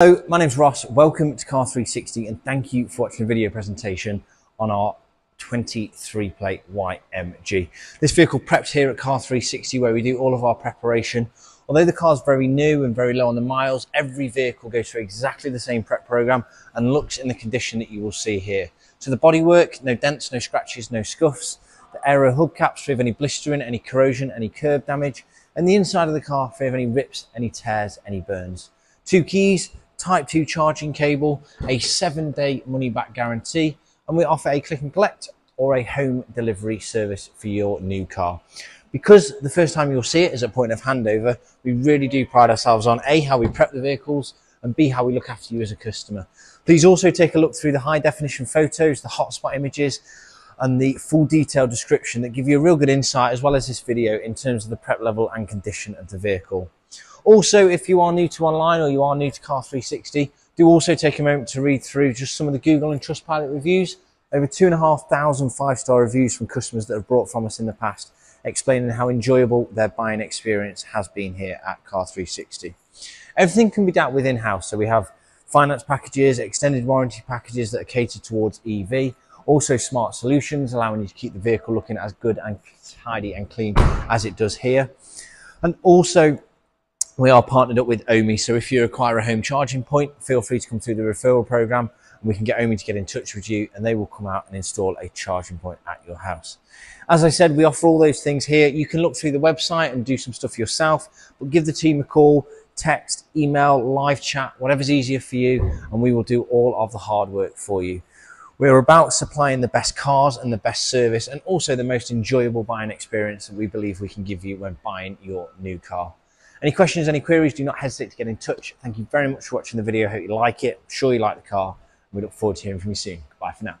Hello, my name's Ross. Welcome to Car 360 and thank you for watching the video presentation on our 23 plate YMG. This vehicle prepped here at Car 360 where we do all of our preparation. Although the car's very new and very low on the miles, every vehicle goes through exactly the same prep program and looks in the condition that you will see here. So the bodywork, no dents, no scratches, no scuffs. The aero hubcaps for any blistering, any corrosion, any curb damage. And the inside of the car for any rips, any tears, any burns. Two keys, Type 2 charging cable, a seven day money back guarantee, and we offer a click and collect or a home delivery service for your new car. Because the first time you'll see it is a point of handover, we really do pride ourselves on A, how we prep the vehicles, and B, how we look after you as a customer. Please also take a look through the high definition photos, the hotspot images, and the full detailed description that give you a real good insight, as well as this video, in terms of the prep level and condition of the vehicle. Also, if you are new to online or you are new to Car 360, do also take a moment to read through just some of the Google and Trustpilot reviews. Over two and a half thousand five-star reviews from customers that have brought from us in the past, explaining how enjoyable their buying experience has been here at Car 360. Everything can be dealt with in-house, so we have finance packages, extended warranty packages that are catered towards EV, also smart solutions, allowing you to keep the vehicle looking as good and tidy and clean as it does here. And also we are partnered up with Ohme. So if you require a home charging point, feel free to come through the referral program and we can get Ohme to get in touch with you and they will come out and install a charging point at your house. As I said, we offer all those things here. You can look through the website and do some stuff yourself, but give the team a call, text, email, live chat, whatever's easier for you, and we will do all of the hard work for you. We're about supplying the best cars and the best service and also the most enjoyable buying experience that we believe we can give you when buying your new car. Any questions, any queries, do not hesitate to get in touch. Thank you very much for watching the video. I hope you like it. I'm sure you like the car. We look forward to hearing from you soon. Bye for now.